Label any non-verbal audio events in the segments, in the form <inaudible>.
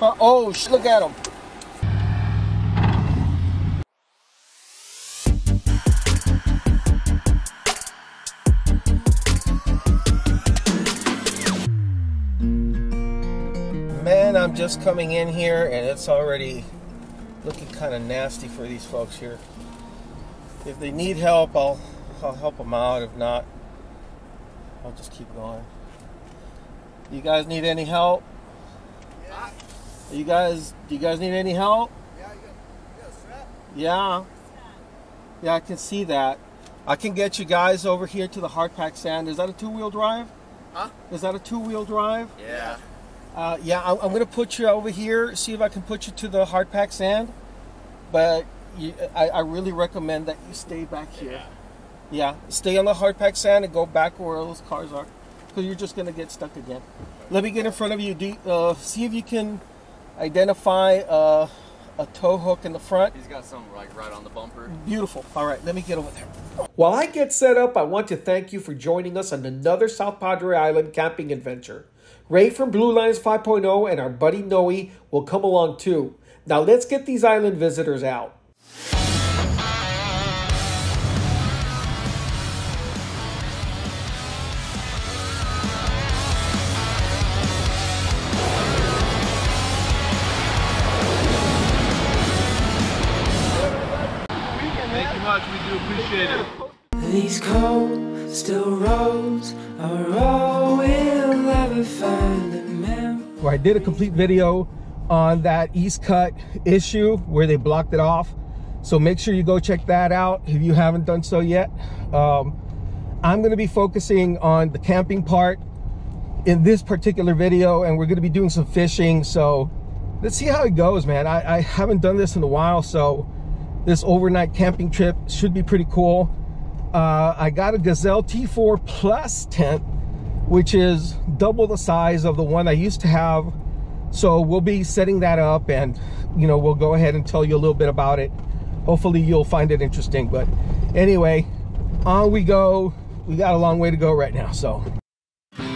Oh, look at him. Man, I'm just coming in here and it's already looking kind of nasty for these folks here. If they need help, I'll I'll help them out. If not, I'll just keep going. You guys need any help? You guys, do you guys need any help? Yeah. Yeah, Yeah, I can see that. I can get you guys over here to the hard pack sand. Is that a two-wheel drive? Huh? Is that a two-wheel drive? Yeah. Uh, yeah, I'm, I'm going to put you over here, see if I can put you to the hard pack sand. But you, I, I really recommend that you stay back here. Yeah, Yeah, stay on the hard pack sand and go back where those cars are. Because you're just going to get stuck again. Let me get in front of you. Do, uh, see if you can identify uh, a tow hook in the front. He's got some like right on the bumper. Beautiful. All right, let me get over there. While I get set up, I want to thank you for joining us on another South Padre Island camping adventure. Rey from Blue Lines 5.0 and our buddy Noe will come along too. Now let's get these island visitors out. Where I did a complete video on that East Cut issue where they blocked it off. So make sure you go check that out if you haven't done so yet. Um, I'm going to be focusing on the camping part in this particular video and we're going to be doing some fishing. So let's see how it goes, man. I, I haven't done this in a while, so this overnight camping trip should be pretty cool. Uh, I got a Gazelle T4 Plus tent, which is double the size of the one I used to have. So we'll be setting that up and, you know, we'll go ahead and tell you a little bit about it. Hopefully you'll find it interesting. But anyway, on we go. We got a long way to go right now, so. Blue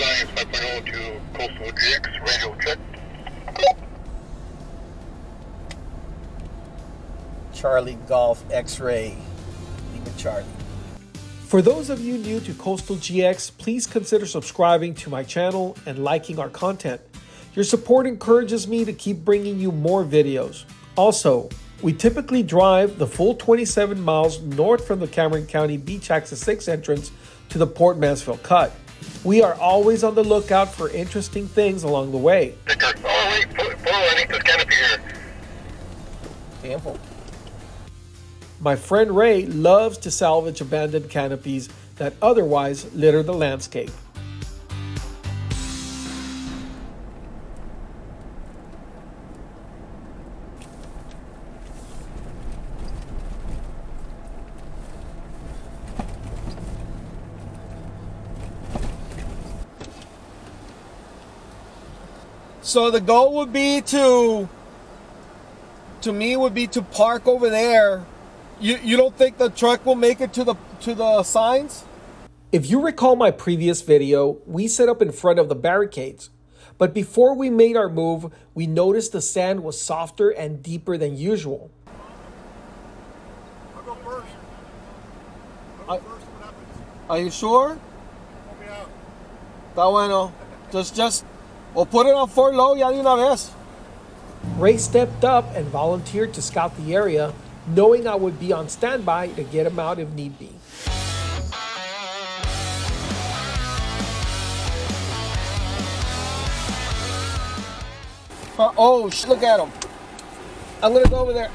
Lines 5.0 to Coastal GX, radio check. Charlie Golf X-Ray. Even Charlie. For those of you new to Coastal GX, please consider subscribing to my channel and liking our content. Your support encourages me to keep bringing you more videos. Also, we typically drive the full 27 miles north from the Cameron County Beach Access 6 entrance to the Port Mansfield Cut. We are always on the lookout for interesting things along the way. Victor. Oh, wait, follow, follow underneath this canopy here. Careful. My friend Rey loves to salvage abandoned canopies that otherwise litter the landscape. So the goal would be to, to me, would be to park over there. You you don't think the truck will make it to the to the signs? If you recall my previous video, we set up in front of the barricades. But before we made our move, we noticed the sand was softer and deeper than usual. I'll go first. I- first. What happens? Are you sure? Help me out. Está bueno. Just just, o put it on four low ya de una vez. Rey stepped up and volunteered to scout the area, knowing I would be on standby to get him out if need be. Uh, oh, look at him. I'm gonna go over there.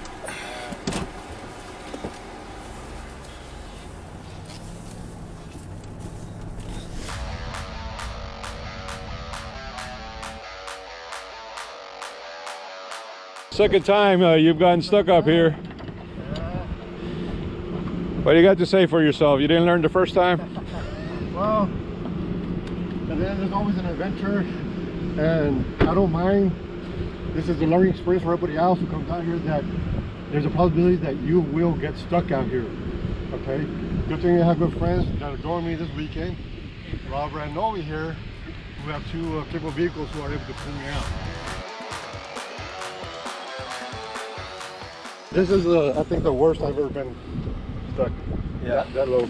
Second time uh, you've gotten stuck up here. What do you got to say for yourself? You didn't learn the first time? <laughs> Well, and then there's always an adventure, and I don't mind. This is a learning experience for everybody else who comes out here that there's a possibility that you will get stuck out here. Okay? Good thing you have good friends that'll join me this weekend. Robert and Noe here, who have two uh, capable vehicles who are able to pull me out. This is, uh, I think, the worst I've ever been stuck. Yeah. That, that low.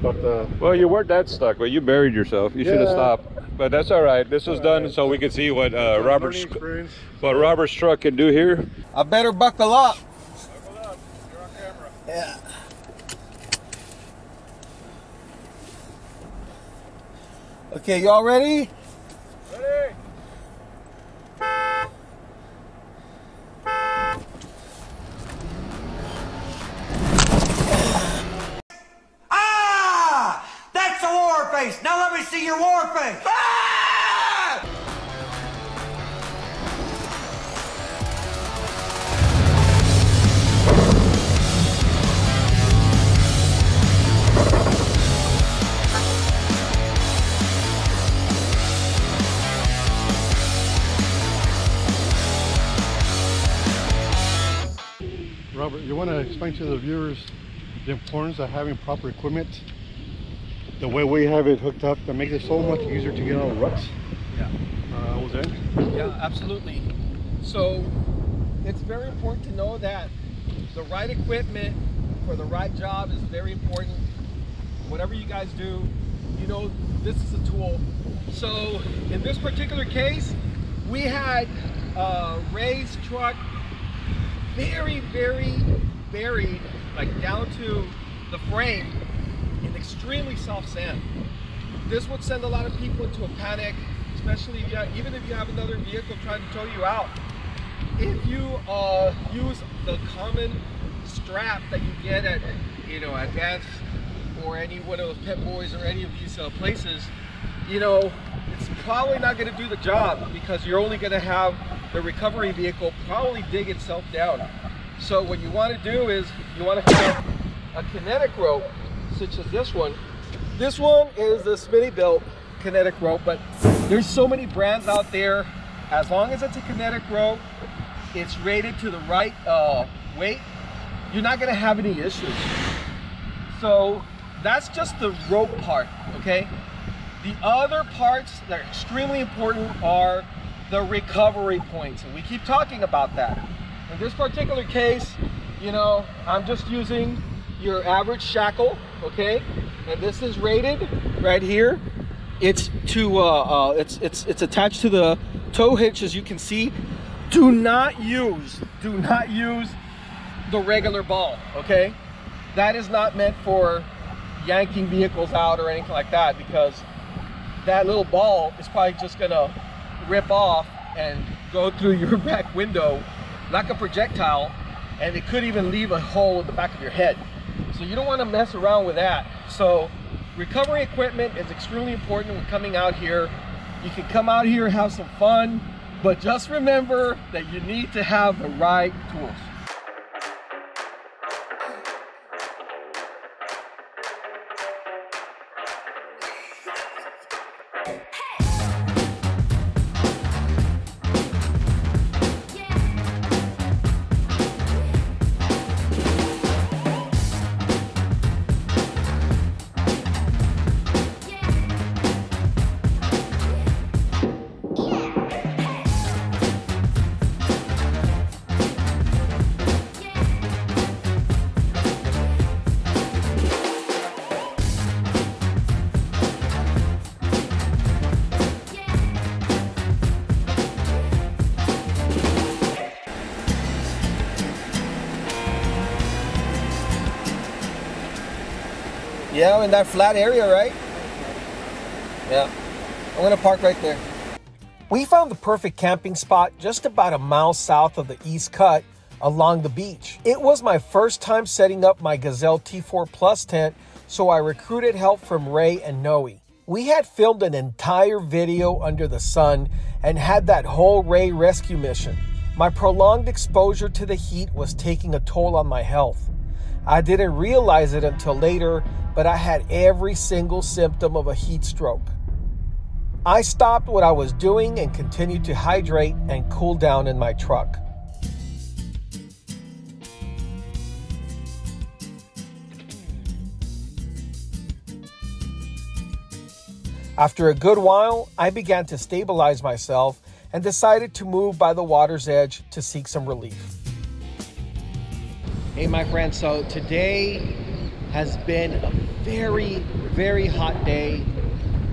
But uh, Well, you weren't that stuck, but you buried yourself. You should have stopped. But that's all right. This was done so we could see what uh, Robert's what Robert's truck can do here. I better buckle up. Yeah. Okay, y'all ready? Face! Now let me see your war face! Ah! Robert, you want to explain to the viewers the importance of having proper equipment? The way we have it hooked up that makes it so much easier to get out of ruts. Yeah. Uh, was that? Yeah, absolutely. So it's very important to know that the right equipment for the right job is very important. Whatever you guys do, you know this is a tool. So in this particular case, we had a raised truck very, very buried, like down to the frame extremely soft sand. This would send a lot of people into a panic, especially if you even if you have another vehicle trying to tow you out. If you uh, use the common strap that you get at, you know, Advance or any one of those Pep Boys or any of these uh, places, you know, it's probably not going to do the job because you're only going to have the recovery vehicle probably dig itself down. So what you want to do is you want to have a kinetic rope, such as this one. This one is the Smittybilt kinetic rope, but there's so many brands out there. As long as it's a kinetic rope, it's rated to the right uh, weight, you're not going to have any issues. So that's just the rope part, okay? The other parts that are extremely important are the recovery points, and we keep talking about that. In this particular case, you know, I'm just using your average shackle, okay? And this is rated right here. It's to uh, uh, it's it's it's attached to the tow hitch, as you can see. Do not use, do not use the regular ball, okay? That is not meant for yanking vehicles out or anything like that because that little ball is probably just gonna rip off and go through your <laughs> back window like a projectile and it could even leave a hole in the back of your head. So you don't wanna mess around with that. So recovery equipment is extremely important when coming out here. You can come out here and have some fun, but just remember that you need to have the right tools. Yeah, in that flat area, right? Yeah. I'm gonna park right there. We found the perfect camping spot just about a mile south of the East Cut along the beach. It was my first time setting up my Gazelle T4 Plus tent, so I recruited help from Rey and Noe. We had filmed an entire video under the sun and had that whole Rey rescue mission. My prolonged exposure to the heat was taking a toll on my health. I didn't realize it until later, but I had every single symptom of a heat stroke. I stopped what I was doing and continued to hydrate and cool down in my truck. After a good while, I began to stabilize myself and decided to move by the water's edge to seek some relief. Hey, my friends, so today has been a very, very hot day.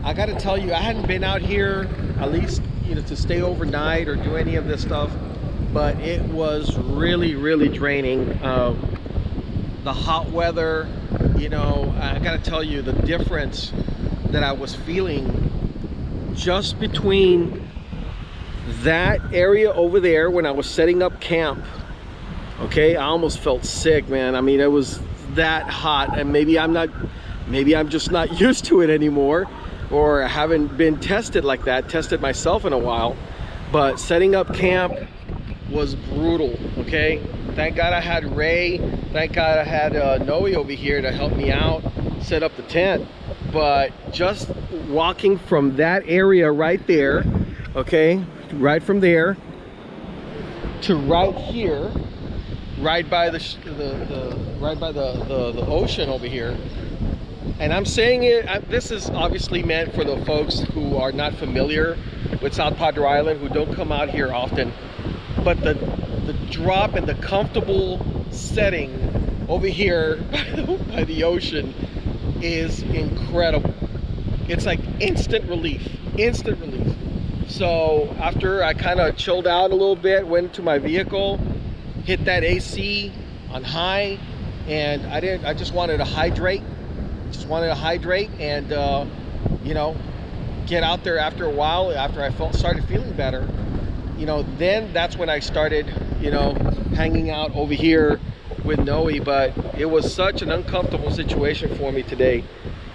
I gotta tell you, I hadn't been out here at least, you know, to stay overnight or do any of this stuff, but it was really, really draining. Um, the hot weather, you know, I gotta tell you the difference that I was feeling just between that area over there when I was setting up camp okay i almost felt sick man. I mean it was that hot and maybe i'm not maybe i'm just not <laughs> used to it anymore or I haven't been tested like that tested myself in a while. But setting up camp was brutal okay? Thank god i had ray. Thank god i had uh, noe over here to help me out set up the tent. But just walking from that area right there okay right from there to right here right by the, the, the right by the, the, the ocean over here. And I'm saying it I, this is obviously meant for the folks who are not familiar with South Padre Island who don't come out here often. But the the drop and the comfortable setting over here <laughs> by the, by the ocean is incredible. It's like instant relief instant relief. So after I kind of chilled out a little bit went to my vehicle hit that AC on high and I didn't I just wanted to hydrate just wanted to hydrate and uh, you know get out there after a while after I felt started feeling better. You know then that's when I started you know hanging out over here with Noe but it was such an uncomfortable situation for me today.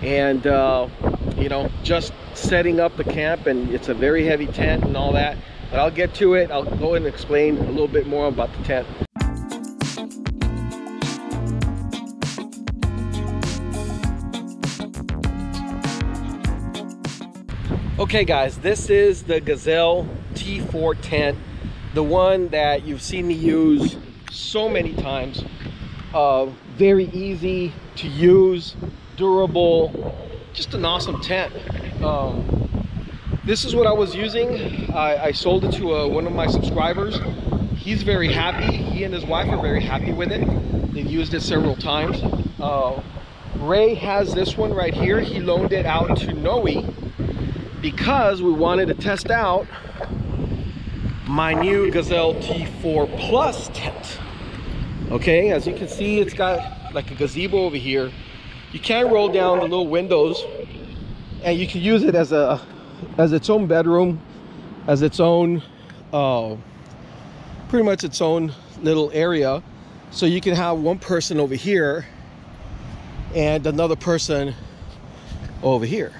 And uh, you know just setting up the camp and it's a very heavy tent and all that but I'll get to it. I'll go and explain a little bit more about the tent Okay guys, this is the Gazelle T4 tent, the one that you've seen me use so many times. Uh, very easy to use, durable, just an awesome tent. Um, this is what I was using. I, I sold it to uh, one of my subscribers. He's very happy. He and his wife are very happy with it. They've used it several times. Uh, Rey has this one right here. He loaned it out to Noe because we wanted to test out my new Gazelle T4 Plus tent. Okay, as you can see, it's got like a gazebo over here. You can roll down the little windows and you can use it as a as its own bedroom, as its own uh, pretty much its own little area. So you can have one person over here and another person over here.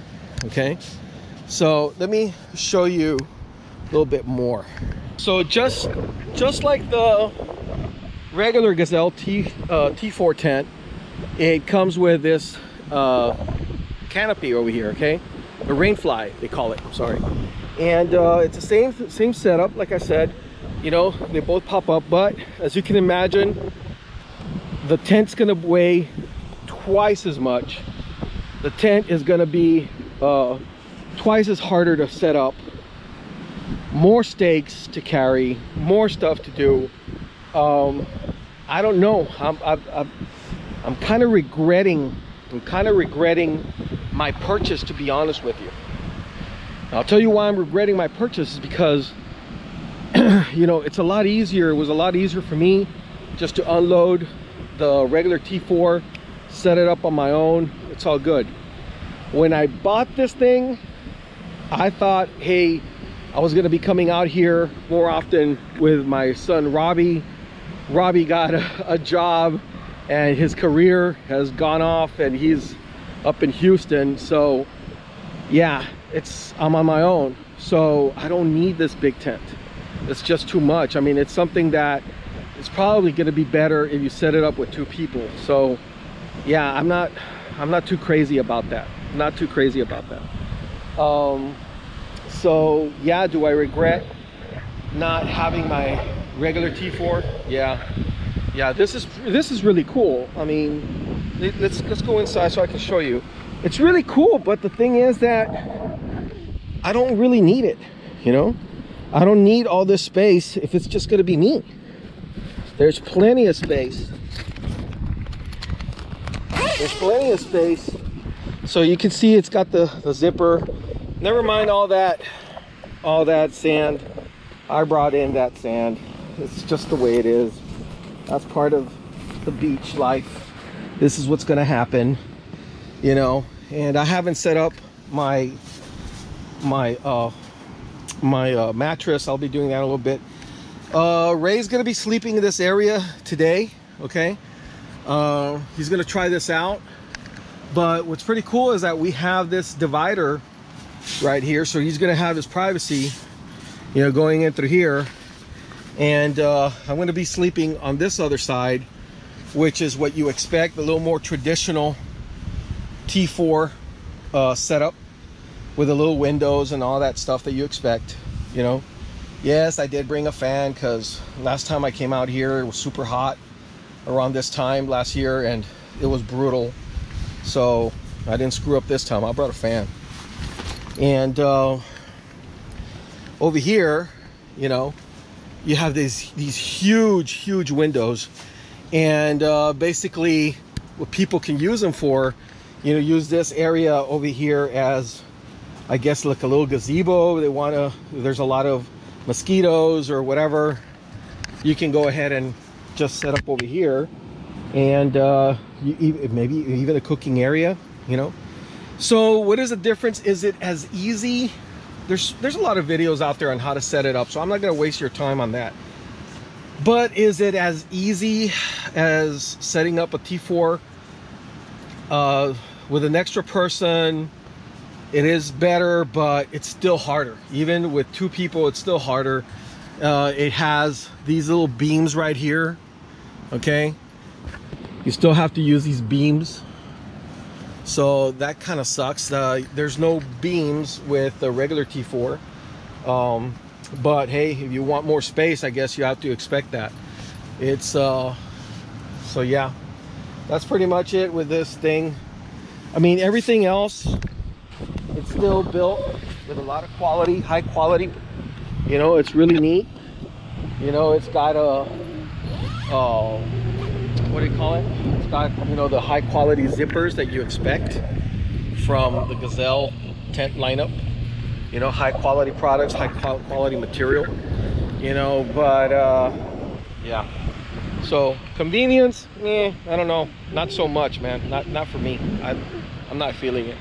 Okay. So let me show you a little bit more. So just just like the regular Gazelle T, uh, T4 tent, it comes with this uh, canopy over here, okay? A rainfly, they call it, I'm sorry. And uh, it's the same, same setup, like I said, you know, they both pop up, but as you can imagine, the tent's gonna weigh twice as much. The tent is gonna be uh, twice as harder to set up more stakes to carry more stuff to do. Um, i don't know. I'm i'm, I'm, I'm kind of regretting i'm kind of regretting my purchase to be honest with you. I'll tell you why i'm regretting my purchase is because <clears throat> you know it's a lot easier it was a lot easier for me just to unload the regular t4 set it up on my own it's all good. When i bought this thing I thought, hey, I was gonna be coming out here more often with my son Robbie. Robbie got a, a, job and his career has gone off and he's up in Houston. So yeah, it's I'm on my own. So I don't need this big tent. It's just too much. I mean, it's something that is probably gonna be better if you set it up with two people. So yeah, I'm not I'm not too crazy about that. not too crazy about that um, so yeah do i regret not having my regular t4 yeah yeah this is this is really cool i mean let's let's go inside so i can show you it's really cool but the thing is that I don't really need it, you know? I don't need all this space if it's just gonna be me. There's plenty of space. There's plenty of space. So you can see it's got the, the zipper. Never mind all that, all that sand. I brought in that sand. It's just the way it is. That's part of the beach life. This is what's gonna happen, you know? And I haven't set up my my uh my uh, mattress i'll be doing that a little bit uh ray's gonna be sleeping in this area today okay uh he's gonna try this out but what's pretty cool is that we have this divider right here. So he's gonna have his privacy you know going in through here. And uh i'm gonna be sleeping on this other side which is what you expect a little more traditional t4 uh setup with the little windows and all that stuff that you expect you know? Yes i did bring a fan because last time i came out here it was super hot around this time last year and it was brutal so i didn't screw up this time i brought a fan and uh, over here you know you have these these huge huge windows and uh, basically what people can use them for you know use this area over here as I guess like a little gazebo. They want to, there's a lot of mosquitoes or whatever. You can go ahead and just set up over here and uh, you, maybe even a cooking area, you know. So what is the difference? Is it as easy? There's, there's a lot of videos out there on how to set it up. So I'm not going to waste your time on that. But is it as easy as setting up a T4 uh, with an extra person it is better but it's still harder even with two people it's still harder uh, it has these little beams right here okay you still have to use these beams. So that kind of sucks. Uh, there's no beams with the regular T4 um, but hey if you want more space I guess you have to expect that. It's uh so yeah. That's pretty much it with this thing. I mean everything else it's still built with a lot of quality, high quality. You know, it's really neat. You know, it's got a, uh, what do you call it? It's got, you know, the high quality zippers that you expect from the Gazelle tent lineup. You know, high quality products, high quality material. You know, but uh, yeah. So convenience, eh, I don't know, not so much, man. Not not for me. I, I'm not feeling it.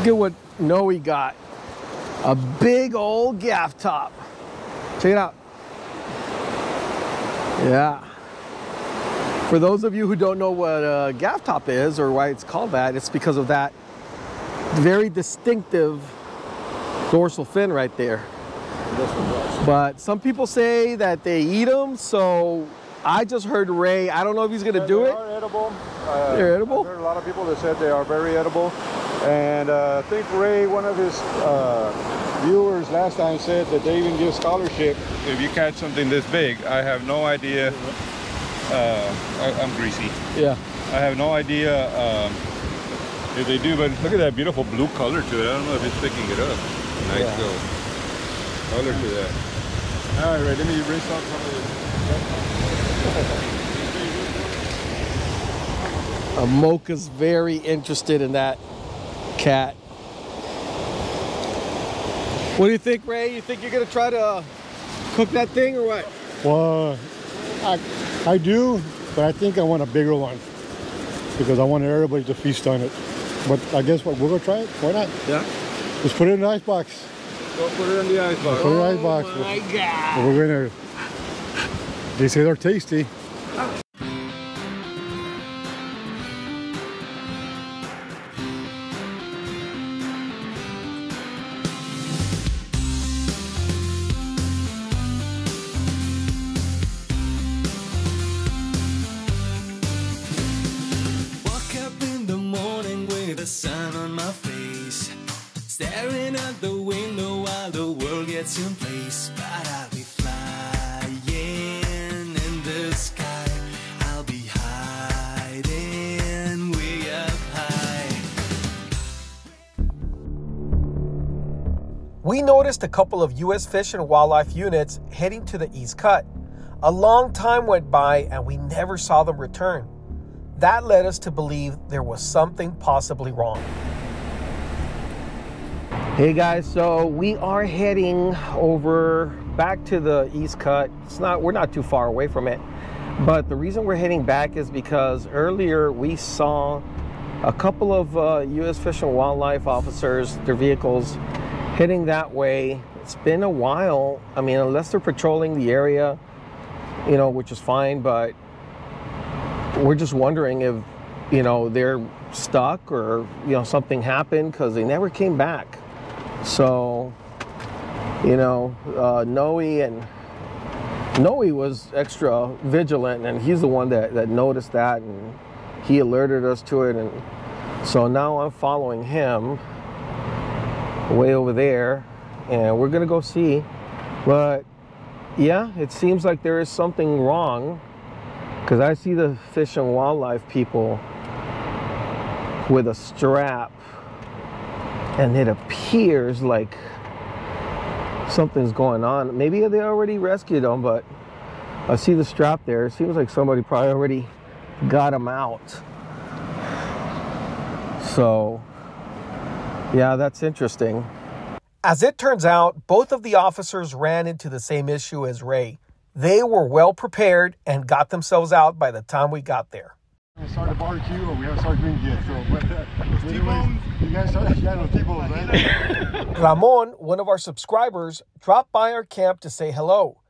Look at what Noe got. A big old gaff top. Check it out. Yeah. For those of you who don't know what a gaff top is or why it's called that, it's because of that very distinctive dorsal fin right there. But some people say that they eat them, so I just heard Rey. I don't know if he's gonna do they it. Are edible. Uh, They're edible. I've heard a lot of people that said they are very edible. And uh, I think Rey, one of his uh, viewers last time said that they even give scholarship if you catch something this big. I have no idea. Uh, I, am greasy. Yeah. I have no idea um, if they do, but look at that beautiful blue color to it. I don't know if it's picking it up. Nice Yeah. little color to that. All right, Rey, let me rinse off some of this. Mocha's very interested in that cat. What do you think, Rey? You think you're gonna try to uh, cook that thing or what? Well, I, I do, but I think I want a bigger one because I want everybody to feast on it. But I guess what we're gonna try it. Why not? Yeah. Just put it in the ice box. Go put it in the ice box. Put it in the ice box. Oh my God. We're gonna. They say they're tasty. We noticed a couple of U.S. Fish and Wildlife units heading to the East Cut. A long time went by and we never saw them return. That led us to believe there was something possibly wrong. Hey guys, so we are heading over back to the East Cut. It's not we're not too far away from it. But the reason we're heading back is because earlier we saw a couple of uh, U.S. Fish and Wildlife officers, their vehicles, heading that way. It's been a while. I mean, unless they're patrolling the area, you know, which is fine, but we're just wondering if, you know, they're stuck or, you know, something happened because they never came back. So, you know, uh, Noe and Noe was extra vigilant and he's the one that, that noticed that and he alerted us to it. And so now I'm following him way over there and we're gonna go see. But yeah, it seems like there is something wrong because I see the fish and wildlife people with a strap and it appears like something's going on. Maybe they already rescued them, but I see the strap there. It seems like somebody probably already got him out. So, yeah, that's interesting. As it turns out, both of the officers ran into the same issue as Ray. They were well prepared and got themselves out by the time we got there. We started barbecue or we haven't started doing yet. So, but uh, anyways, you guys started, yeah, no T-bones, right? <laughs> Ramon, one of our subscribers, dropped by our camp to say hello.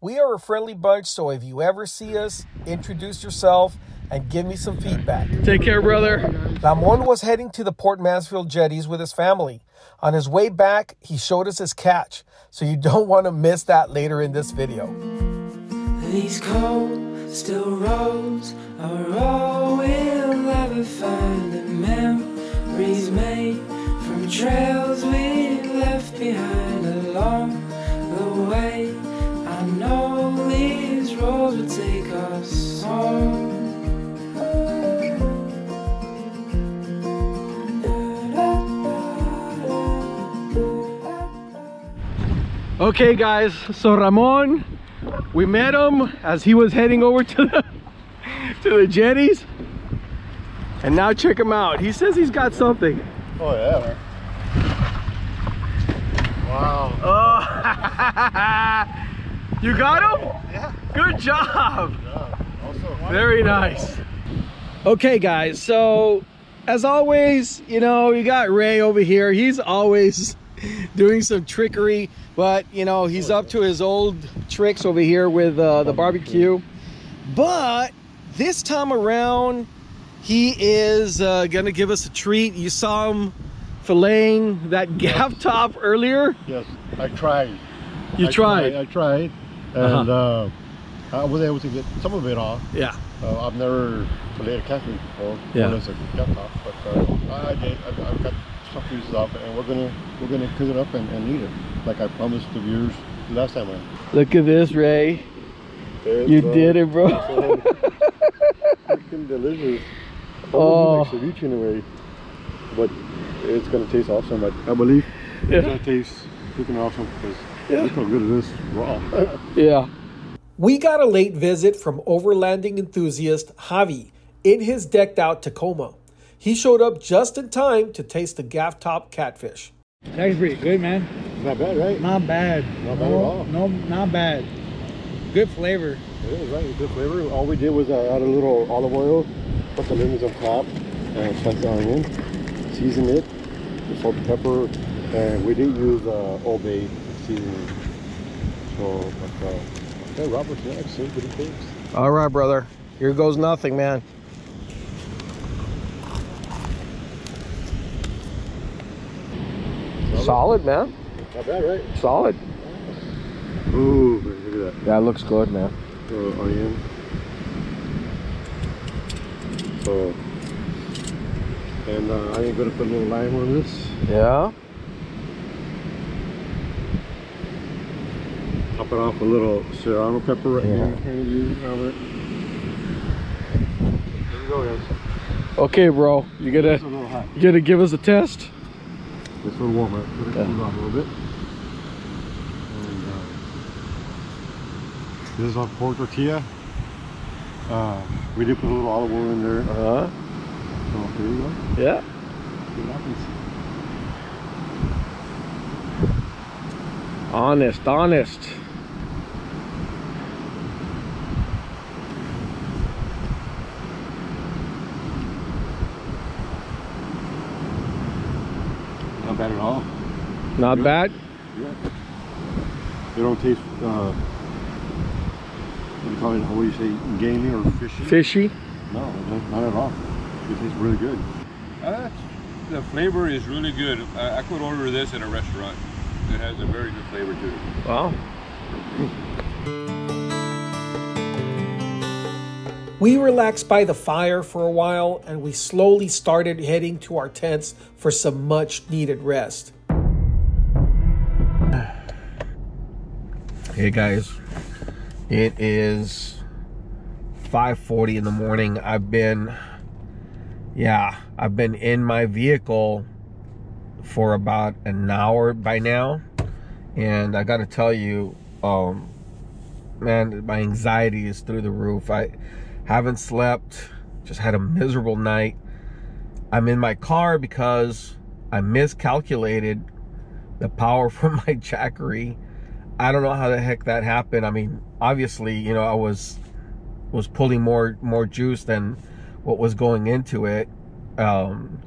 We are a friendly bunch, so if you ever see us, introduce yourself and give me some feedback. Take care, brother. Ramon was heading to the Port Mansfield jetties with his family. On his way back, he showed us his catch, so you don't want to miss that later in this video. These cold, still roads are all we'll ever find. The memories made from trails we left behind along the way. I know these roads will take us home. Okay, guys, so Ramon, we met him as he was heading over to the to the jetties. And now check him out. He says he's got something. Oh, yeah. Wow. Oh, <laughs> you got him? Yeah. Good job. Also, Very nice. Okay, guys, so as always, you know, you got Ray over here. He's always <laughs> doing some trickery, but you know, he's up to his old tricks over here with uh, the barbecue. But this time around, he is uh, gonna give us a treat. You saw him filleting that <laughs> gaff top earlier. Yes, I tried. You I tried. I tried, and uh I was able to get some of it off. Yeah. Uh, I've never filleted a catfish before. Yeah. Unless a cat top, but uh, I did. I've got some pieces off, it, and we're gonna we're gonna cook it up and, and eat it, like I promised the viewers last time. I Look at this, Rey. You did it, bro. Freaking delicious. Oh. Like ceviche in a way, but it's gonna taste awesome. I, I believe Yeah. it's gonna taste freaking awesome because look how good it is raw. <laughs> Yeah. We got a late visit from overlanding enthusiast Javi in his decked out Tacoma. He showed up just in time to taste the gaff top catfish. That's pretty good, man. Not bad, right? Not bad. Not bad at no, all. No, not bad. Good flavor. It is right. Good flavor. All we did was uh, add a little olive oil, put the lemons on top, and slice the onion, season it, with salt and pepper, and we did use uh, Old Bay seasoning. So, but, uh, yeah, Robert, yeah, I've seen good. All right, brother. Here goes nothing, man. Solid, man. Not bad, right? Solid. Ooh, look at that. That looks good, man. Little onion. So, and uh, I am gonna put a little lime on this. Yeah. Top it off a little serrano pepper right yeah. here. Here we go, guys. Okay, bro. You gonna you gonna give us a test? This will warm up. Let it cool off a little bit. And, uh, this is our pork tortilla. Uh, we did put a little olive oil in there. Uh -huh. So here you go. yeah. See what happens. Honest, honest. Not bad at all. Not Good. bad. Yeah. They don't taste, uh, what do you call it? What do you say? Gamey or fishy? Fishy. No, not- not at all. It tastes really good. Uh, the flavor is really good. I, I could order this in a restaurant. It has a very good flavor to it. Wow. We relaxed by the fire for a while and we slowly started heading to our tents for some much needed rest. Hey guys, it is 5:40 in the morning. I've been yeah, I've been in my vehicle for about an hour by now. And I got to tell you um man, my anxiety is through the roof. I haven't slept, just had a miserable night. I'm in my car because I miscalculated the power <laughs> from my Jackery. I don't know how the heck that happened. I mean, obviously, you know, I was was pulling more more juice than what was going into it. Um,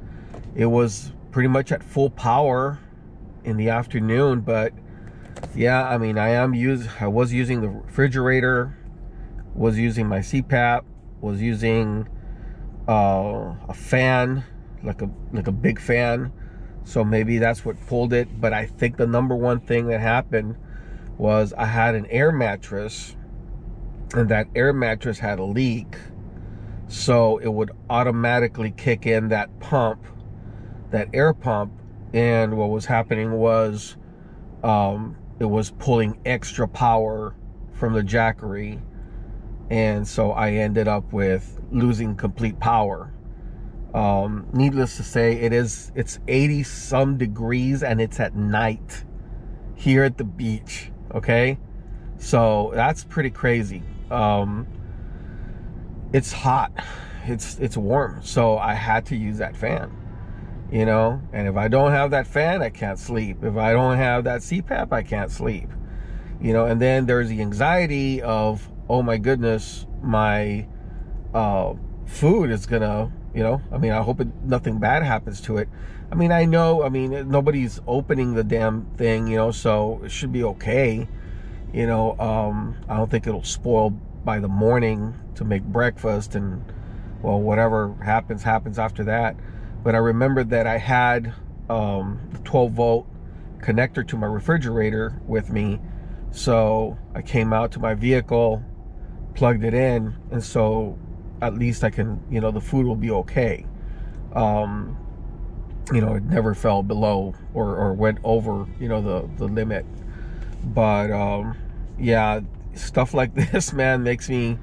it was pretty much at full power in the afternoon, but yeah, I mean, I am use I was using the refrigerator, was using my CPAP, was using uh, a fan, like a like a big fan. So maybe that's what pulled it. But I think the number one thing that happened was I had an air mattress, and that air mattress had a leak. So it would automatically kick in that pump, that air pump. And what was happening was um, it was pulling extra power from the Jackery. And so I ended up with losing complete power. Um, needless to say, it is it's 80 some degrees and it's at night here at the beach. Okay, so that's pretty crazy. Um, it's hot, it's it's warm, so I had to use that fan. You know, and if I don't have that fan, I can't sleep. If I don't have that CPAP, I can't sleep. You know, and then there's the anxiety of, oh my goodness, my uh, food is gonna you know i mean i hope it, nothing bad happens to it i mean i know i mean nobody's opening the damn thing you know so it should be okay you know um i don't think it'll spoil by the morning to make breakfast and well whatever happens happens after that but i remembered that i had um the 12 volt connector to my refrigerator with me so i came out to my vehicle plugged it in and so at least I can, you know, the food will be okay. Um, you know, it never fell below or, or went over, you know, the, the limit. But um, yeah, stuff <laughs> like this, man, makes me,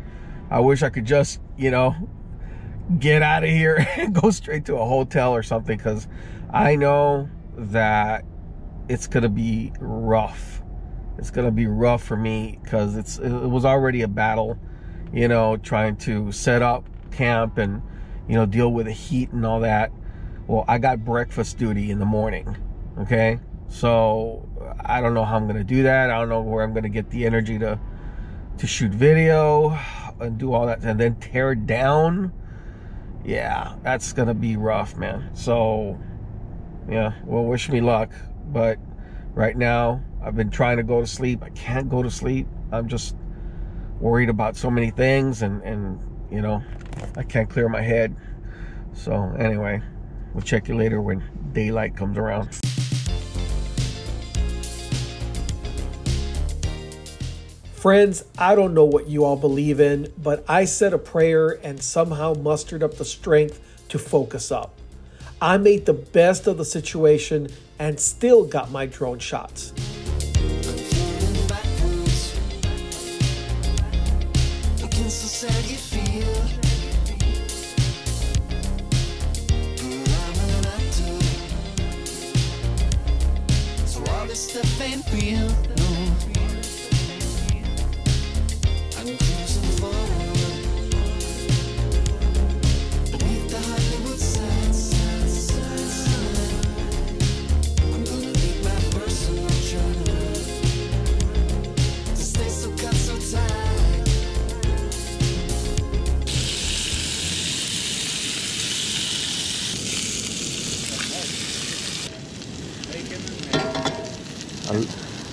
I wish I could just, you know, get out of here <laughs> and go straight to a hotel or something because I know that it's going to be rough. It's going to be rough for me because it's it was already a battle you know, trying to set up camp and, you know, deal with the heat and all that. Well, I got breakfast duty in the morning. Okay. So I don't know how I'm going to do that. I don't know where I'm going to get the energy to, to shoot video and do all that and then tear down. Yeah, that's going to be rough, man. So yeah, well, wish me luck. But right now I've been trying to go to sleep. I can't go to sleep. I'm just worried about so many things and and you know I can't clear my head so anyway we'll check you later when daylight comes around Friends, I don't know what you all believe in, but I said a prayer and somehow mustered up the strength to focus up. I made the best of the situation and still got my drone shots. Stuff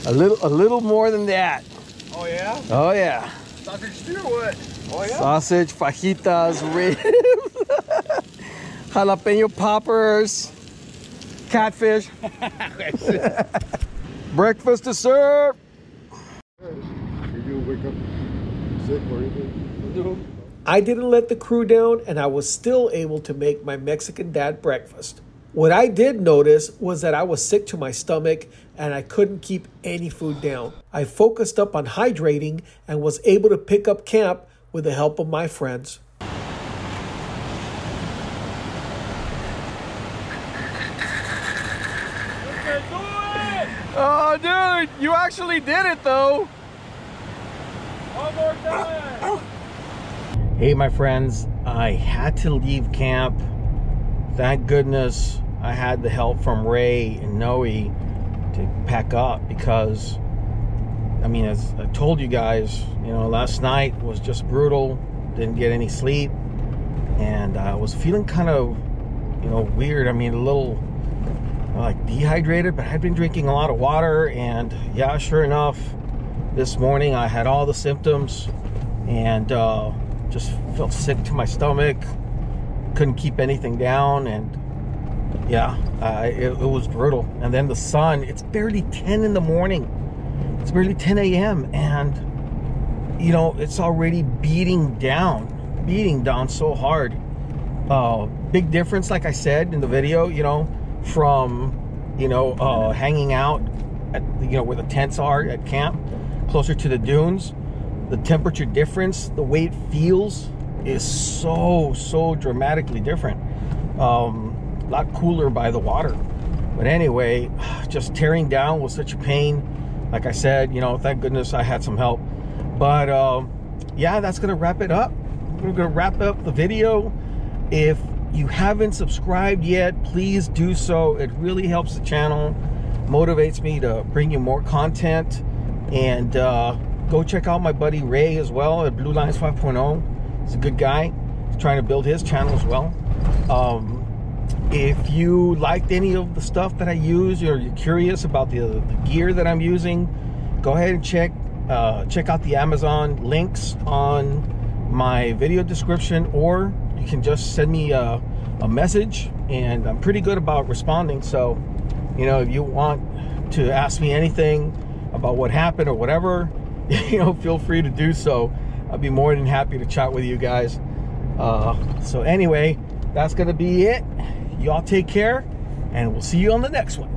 a little, a little more than that. Oh yeah? Oh yeah. Sausage stew or what? Oh yeah? Sausage, fajitas, ribs, <laughs> jalapeno poppers, catfish. <laughs> Breakfast to serve. Did you wake up sick or anything? I didn't let the crew down and I was still able to make my Mexican dad breakfast. What I did notice was that I was sick to my stomach and I couldn't keep any food down. I focused up on hydrating and was able to pick up camp with the help of my friends. Oh, dude, you actually did it though. One more time. Hey, my friends, I had to leave camp. Thank goodness I had the help from Rey and Noe to pack up because, I mean, as I told you guys, you know, last night was just brutal. Didn't get any sleep, and I was feeling kind of, you know, weird. I mean, a little like dehydrated, but I'd been drinking a lot of water, and yeah, sure enough, this morning I had all the symptoms, and uh, just felt sick to my stomach. Couldn't keep anything down, and yeah, uh, it, it was brutal. And then the sun, it's barely 10 in the morning. It's barely 10 a.m. And, you know, it's already beating down, beating down so hard. Uh, big difference, like I said in the video, you know, from, you know, uh, hanging out at, you know, where the tents are at camp, closer to the dunes. The temperature difference, the way it feels is so, so dramatically different. Um, a lot cooler by the water. But anyway, <sighs> just tearing down was such a pain. Like I said, you know, thank goodness I had some help. But um, yeah, that's gonna wrap it up. We're gonna wrap up the video. If you haven't subscribed yet, please do so. It really helps the channel, motivates me to bring you more content. And uh, go check out my buddy Rey as well at Blue Lines 5.0. He's a good guy. He's trying to build his channel as well. Um, if you liked any of the stuff that I use or you're curious about the, the gear that I'm using, go ahead and check uh, check out the Amazon links on my video description or you can just send me a, a message and I'm pretty good about responding. So, you know, if you want to ask me anything about what happened or whatever, <laughs> you know, feel free to do so. I'll be more than happy to chat with you guys. Uh, so anyway, that's going to be it. Y'all take care, and we'll see you on the next one.